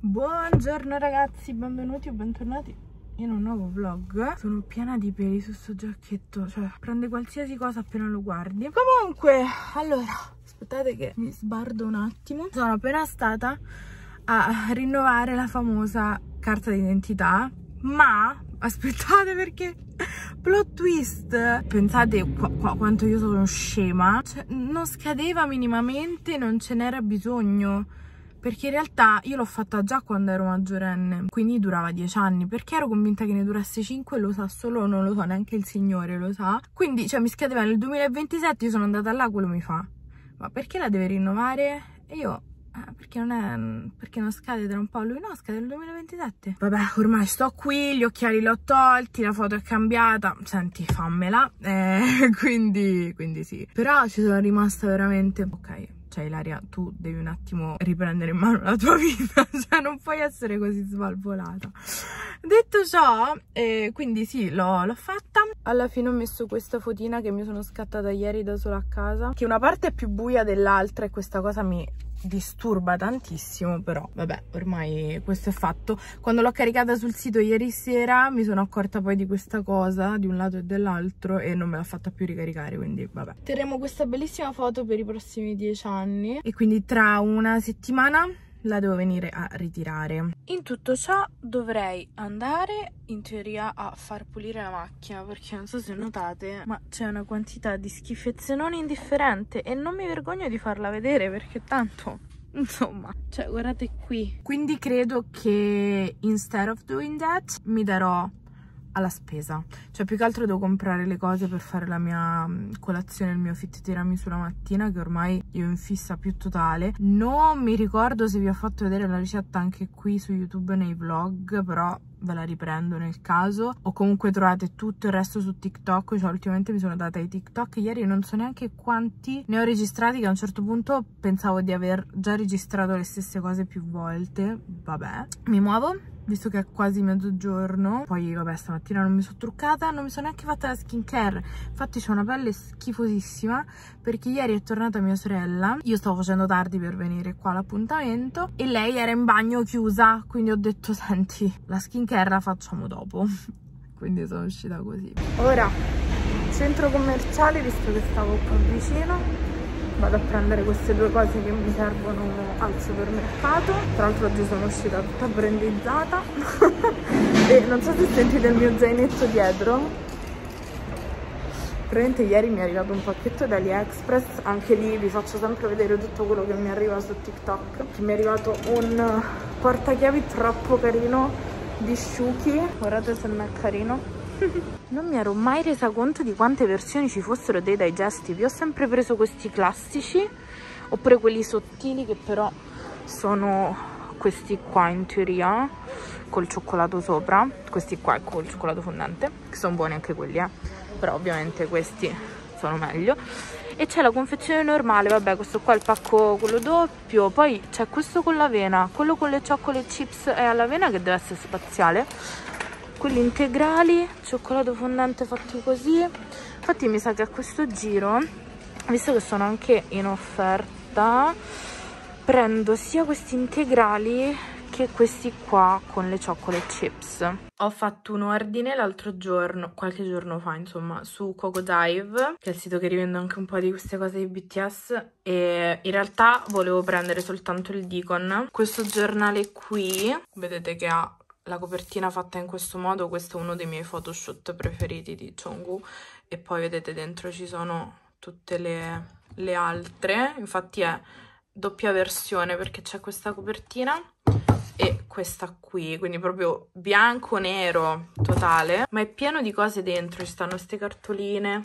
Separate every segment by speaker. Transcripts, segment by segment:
Speaker 1: Buongiorno ragazzi, benvenuti o bentornati in un nuovo vlog. Sono piena di peli su sto giacchetto Cioè, prende qualsiasi cosa appena lo guardi. Comunque, allora, aspettate che mi sbardo un attimo. Sono appena stata a rinnovare la famosa carta d'identità Ma, aspettate perché plot twist pensate qu qu quanto io sono scema cioè, non scadeva minimamente non ce n'era bisogno perché in realtà io l'ho fatta già quando ero maggiorenne, quindi durava 10 anni, perché ero convinta che ne durasse 5, lo sa solo, non lo so, neanche il signore lo sa. Quindi, cioè, mi scadeva nel 2027, io sono andata là, quello mi fa, ma perché la deve rinnovare? E io, eh, perché non è, perché non scade tra un po'? Lui no, scade nel 2027. Vabbè, ormai sto qui, gli occhiali li ho tolti, la foto è cambiata, senti, fammela, eh, quindi, quindi sì. Però ci sono rimasta veramente, ok, cioè Ilaria tu devi un attimo riprendere in mano la tua vita, cioè non puoi essere così svalvolata. Detto ciò, eh, quindi sì, l'ho fatta. Alla fine ho messo questa fotina che mi sono scattata ieri da sola a casa, che una parte è più buia dell'altra e questa cosa mi disturba tantissimo però vabbè ormai questo è fatto. Quando l'ho caricata sul sito ieri sera mi sono accorta poi di questa cosa di un lato e dell'altro e non me l'ha fatta più ricaricare quindi vabbè. Terremo questa bellissima foto per i prossimi dieci anni. E quindi tra una settimana la devo venire a ritirare. In tutto ciò dovrei andare in teoria a far pulire la macchina perché non so se notate ma c'è una quantità di schifezze non indifferente e non mi vergogno di farla vedere perché tanto insomma cioè guardate qui quindi credo che instead of doing that mi darò alla spesa. Cioè più che altro devo comprare le cose per fare la mia mm, colazione il mio fit tiramisù la mattina che ormai io in fissa più totale. Non mi ricordo se vi ho fatto vedere la ricetta anche qui su youtube nei vlog però ve la riprendo nel caso. O comunque trovate tutto il resto su TikTok cioè ultimamente mi sono data ai TikTok. Ieri non so neanche quanti ne ho registrati che a un certo punto pensavo di aver già registrato le stesse cose più volte. Vabbè. Mi muovo visto che è quasi mezzogiorno poi vabbè stamattina non mi sono truccata non mi sono neanche fatta la skincare. Infatti ho una pelle schifosissima perché ieri è tornata mia sorella. Io stavo facendo tardi per venire qua all'appuntamento e lei era in bagno chiusa quindi ho detto senti la skincare la facciamo dopo. Quindi sono uscita così. Ora centro commerciale visto che stavo qua vicino vado a prendere queste due cose che mi servono al supermercato. Tra l'altro oggi sono uscita tutta brandizzata. E non so se sentite il mio zainetto dietro. Praticamente ieri mi è arrivato un pacchetto da AliExpress. Anche lì vi faccio sempre vedere tutto quello che mi arriva su TikTok. Mi è arrivato un portachiavi troppo carino di Shuki. Guardate se non è carino non mi ero mai resa conto di quante versioni ci fossero dei digestivi. Ho sempre preso questi classici, oppure quelli sottili che però sono questi qua in teoria, col cioccolato sopra. Questi qua col cioccolato fondente, che sono buoni anche quelli, eh. Però ovviamente questi sono meglio. E c'è la confezione normale, vabbè, questo qua è il pacco quello doppio. Poi c'è questo con l'avena, quello con le chocolate chips è all'avena che deve essere spaziale quelli integrali cioccolato fondente fatti così. Infatti mi sa che a questo giro visto che sono anche in offerta prendo sia questi integrali che questi qua con le chocolate chips. Ho fatto un ordine l'altro giorno qualche giorno fa insomma su Coco Dive che è il sito che rivende anche un po' di queste cose di BTS e in realtà volevo prendere soltanto il Deacon questo giornale qui vedete che ha la copertina fatta in questo modo, questo è uno dei miei photoshoot preferiti di Jungwoo e poi vedete dentro ci sono tutte le, le altre, infatti è doppia versione perché c'è questa copertina e questa qui, quindi proprio bianco-nero totale, ma è pieno di cose dentro, ci stanno queste cartoline,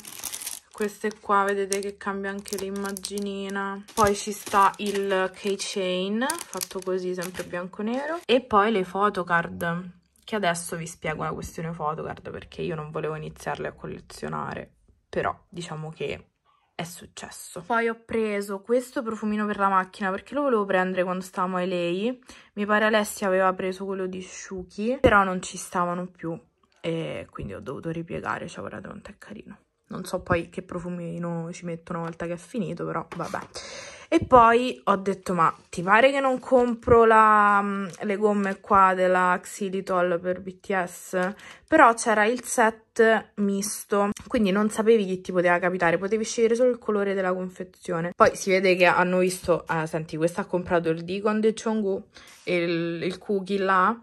Speaker 1: queste qua vedete che cambia anche l'immaginina poi ci sta il keychain fatto così sempre bianco nero e poi le photocard che adesso vi spiego la questione photocard perché io non volevo iniziarle a collezionare però diciamo che è successo. Poi ho preso questo profumino per la macchina perché lo volevo prendere quando stavamo ai lei. Mi pare Alessia aveva preso quello di Shuki, però non ci stavano più e quindi ho dovuto ripiegare. Cioè, guardate quanto è carino. Non so poi che profumino ci metto una volta che è finito, però vabbè. E poi ho detto, ma ti pare che non compro la, mm, le gomme qua della Xilitol per BTS? Però c'era il set misto, quindi non sapevi che ti poteva capitare, potevi scegliere solo il colore della confezione. Poi si vede che hanno visto, ah, senti, questa ha comprato il Deacon di Chonggu e il, il cookie là,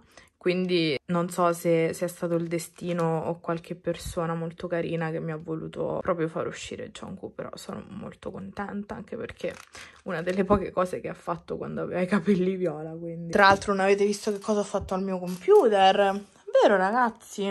Speaker 1: quindi non so se, è stato il destino o qualche persona molto carina che mi ha voluto proprio far uscire Jungkook, però sono molto contenta anche perché una delle poche cose che ha fatto quando aveva i capelli viola, quindi... Tra l'altro non avete visto che cosa ho fatto al mio computer? Vero ragazzi?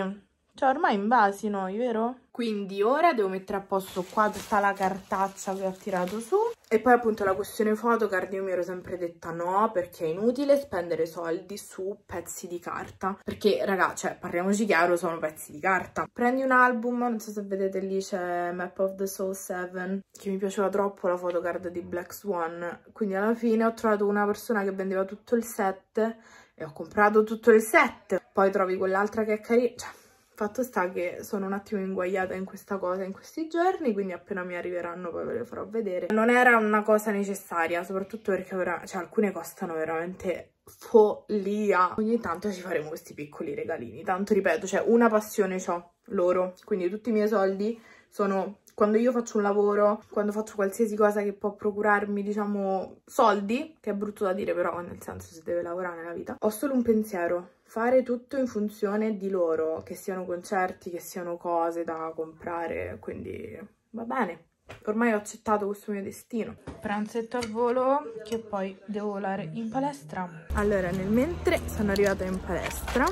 Speaker 1: Cioè ormai invasi noi, vero? Quindi ora devo mettere a posto qua tutta la cartaccia che ho tirato su. E poi appunto la questione photocard io mi ero sempre detta no, perché è inutile spendere soldi su pezzi di carta. Perché, raga, cioè, parliamoci chiaro, sono pezzi di carta. Prendi un album, non so se vedete lì c'è Map of the Soul 7, che mi piaceva troppo la photocard di Black Swan. Quindi alla fine ho trovato una persona che vendeva tutto il set e ho comprato tutto il set. Poi trovi quell'altra che è carina, cioè Fatto sta che sono un attimo inguagliata in questa cosa in questi giorni, quindi appena mi arriveranno poi ve le farò vedere. Non era una cosa necessaria, soprattutto perché ora, cioè, alcune costano veramente follia. Ogni tanto ci faremo questi piccoli regalini. Tanto ripeto, cioè una passione ho loro, quindi tutti i miei soldi sono quando io faccio un lavoro, quando faccio qualsiasi cosa che può procurarmi, diciamo, soldi, che è brutto da dire però, nel senso si deve lavorare nella vita, ho solo un pensiero, fare tutto in funzione di loro, che siano concerti, che siano cose da comprare, quindi va bene. Ormai ho accettato questo mio destino. Pranzetto al volo, che poi devo volare in palestra. Allora, nel mentre sono arrivata in palestra,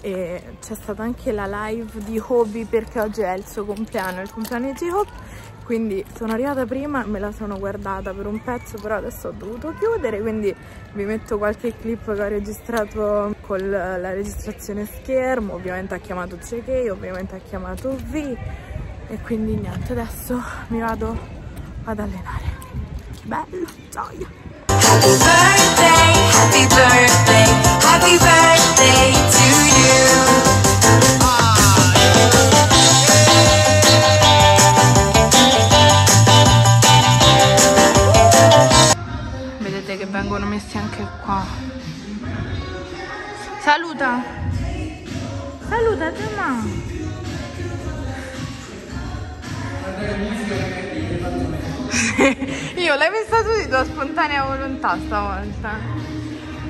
Speaker 1: e c'è stata anche la live di Hobby perché oggi è il suo compleanno, il compleanno di J-Hope quindi sono arrivata prima, me la sono guardata per un pezzo però adesso ho dovuto chiudere quindi vi metto qualche clip che ho registrato con la registrazione schermo ovviamente ha chiamato JK, ovviamente ha chiamato V e quindi niente adesso mi vado ad allenare. Bello, gioia. Happy birthday, happy birthday, happy birthday anche qua. Saluta. Saluta, Gemma. Io l'hai messa tu di tua spontanea volontà stavolta.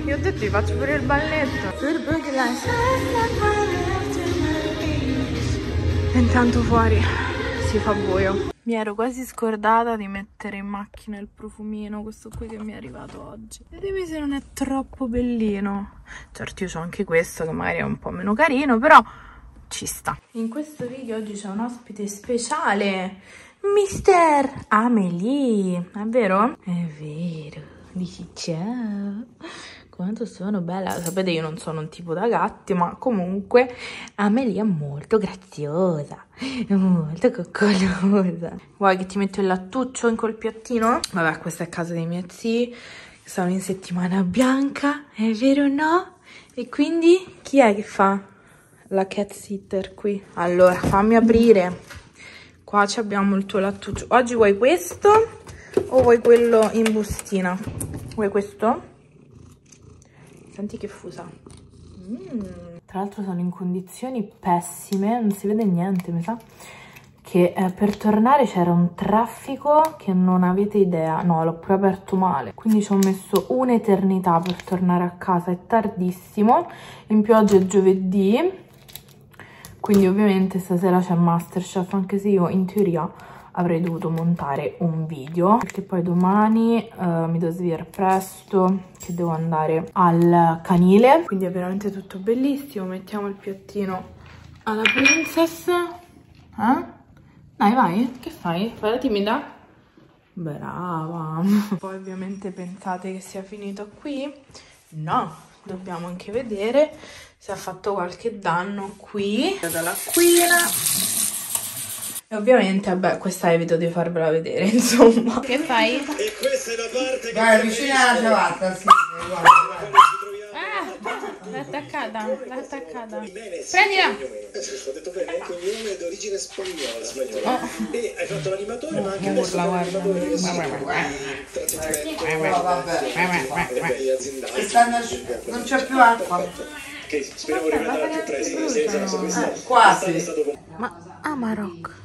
Speaker 1: Io ho detto ti faccio pure il balletto. E intanto fuori si fa buio. Mi ero quasi scordata di mettere in macchina il profumino, questo qui che mi è arrivato oggi. Vedete se non è troppo bellino. Certo io ho anche questo che magari è un po' meno carino, però ci sta. In questo video oggi c'è un ospite speciale Mister Amelie, è vero? È vero, dici ciao, quanto sono bella, sapete io non sono un tipo da gatti, ma comunque Amelie è molto graziosa, molto coccolosa. Vuoi che ti metto il lattuccio in quel piattino? Vabbè, questa è casa dei miei zii, sono in settimana bianca, è vero o no? E quindi chi è che fa la cat sitter qui? Allora, fammi aprire qua abbiamo il tuo lattuccio oggi vuoi questo o vuoi quello in bustina vuoi questo? Senti che fusa. Mm. tra l'altro sono in condizioni pessime non si vede niente mi sa che eh, per tornare c'era un traffico che non avete idea. No l'ho proprio aperto male. Quindi ci ho messo un'eternità per tornare a casa. È tardissimo. In più oggi è giovedì. Quindi ovviamente stasera c'è Masterchef, anche se io in teoria avrei dovuto montare un video perché poi domani uh, mi devo svegliare presto che devo andare al canile quindi è veramente tutto bellissimo mettiamo il piattino alla princess eh? dai vai che fai? fai la timida? brava poi ovviamente pensate che sia finito qui? no dobbiamo anche vedere se ha fatto qualche danno qui dalla quina e ovviamente vabbè questa evito di farvela vedere insomma che fai? e questa è la parte che vai vicina alla ciabatta sì, guarda, guarda. L'ha attaccata, l'ha attaccata. Prendila!
Speaker 2: Ho detto bene, è un cognome d'origine spagnola. spagnola. E hai fatto l'animatore, ma anche adesso
Speaker 1: guarda.
Speaker 2: l'animatore
Speaker 3: vabbè.
Speaker 2: eh, aziendali.
Speaker 3: Stanno- Non c'è più acqua.
Speaker 2: Che speriamo di più presto.
Speaker 3: Eh, quasi.
Speaker 2: quest'anno è stato
Speaker 1: Ma Amarok.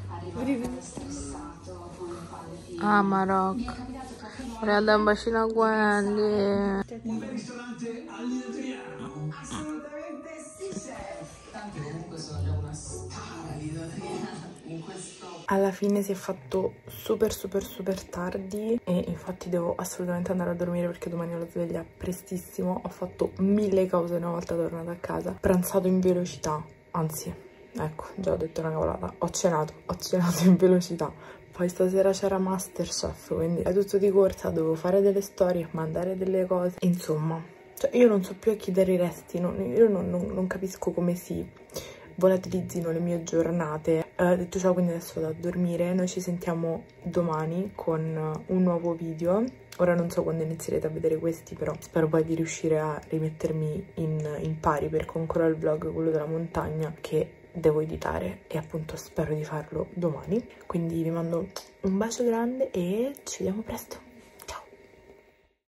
Speaker 1: Amarok. Guarda un bacino a Wendy. Alla fine si è fatto super super super tardi e infatti devo assolutamente andare a dormire perché domani ho la sveglia prestissimo. Ho fatto mille cose una volta tornata a casa. Pranzato in velocità, anzi, ecco, già ho detto una cavolata. Ho cenato, ho cenato in velocità. Poi stasera c'era Masterchef, quindi è tutto di corsa, dovevo fare delle storie, mandare delle cose. Insomma, cioè io non so più a chi dare i resti, non- io non, non- non capisco come si volatilizzino le mie giornate. Eh, detto ciò, quindi adesso vado a dormire. Noi ci sentiamo domani con un nuovo video. Ora non so quando inizierete a vedere questi, però spero poi di riuscire a rimettermi in, in pari ho ancora il vlog, quello della montagna, che devo editare e appunto spero di farlo domani. Quindi vi mando un bacio grande e ci vediamo presto.